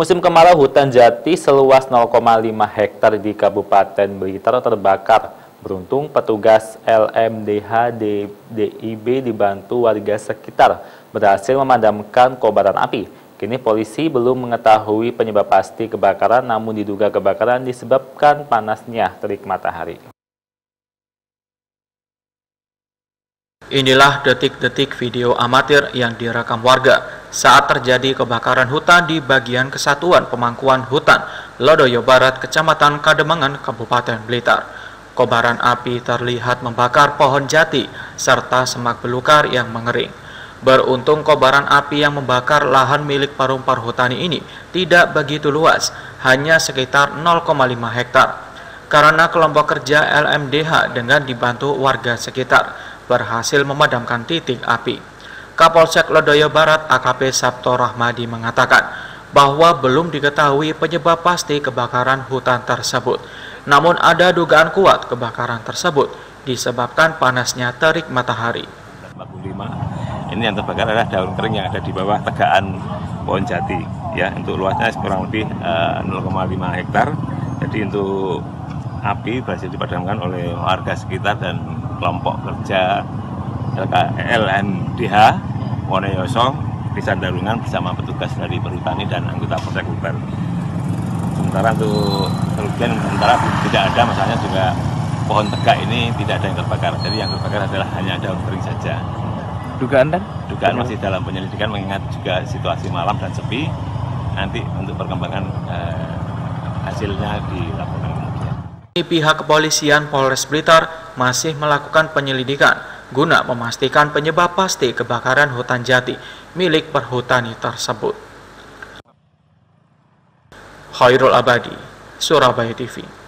Musim kemarau hutan jati seluas 0,5 hektar di Kabupaten Blitar terbakar. Beruntung petugas LMDH DIB dibantu warga sekitar berhasil memadamkan kobaran api. Kini polisi belum mengetahui penyebab pasti kebakaran namun diduga kebakaran disebabkan panasnya terik matahari. Inilah detik-detik video amatir yang direkam warga saat terjadi kebakaran hutan di bagian Kesatuan Pemangkuan Hutan Lodoyo Barat, Kecamatan Kademangan, Kabupaten Blitar. Kobaran api terlihat membakar pohon jati serta semak belukar yang mengering. Beruntung kobaran api yang membakar lahan milik parum parhutani ini tidak begitu luas, hanya sekitar 0,5 hektar. Karena kelompok kerja LMDH dengan dibantu warga sekitar berhasil memadamkan titik api. Kapolsek Lodoyo Barat AKP Sabto Rahmadi mengatakan bahwa belum diketahui penyebab pasti kebakaran hutan tersebut. Namun ada dugaan kuat kebakaran tersebut disebabkan panasnya terik matahari. Ini yang terbakar adalah daun kering yang ada di bawah tegaan pohon jati. Ya, untuk luasnya kurang lebih uh, eh, 0,5 hektar. Jadi untuk api berhasil dipadamkan oleh warga sekitar dan kelompok kerja LNDH Wonoyoso Desa Darungan bersama petugas dari Perhutani dan anggota Polsek Uber. Sementara untuk kerugian sementara tidak ada masalahnya juga pohon tegak ini tidak ada yang terbakar. Jadi yang terbakar adalah hanya daun kering saja. Dugaan dan? Dugaan masih dalam penyelidikan mengingat juga situasi malam dan sepi. Nanti untuk perkembangan eh, hasilnya dilakukan kemudian. Pihak kepolisian Polres Blitar masih melakukan penyelidikan guna memastikan penyebab pasti kebakaran hutan jati milik perhutani tersebut. Khairul Abadi, Surabaya TV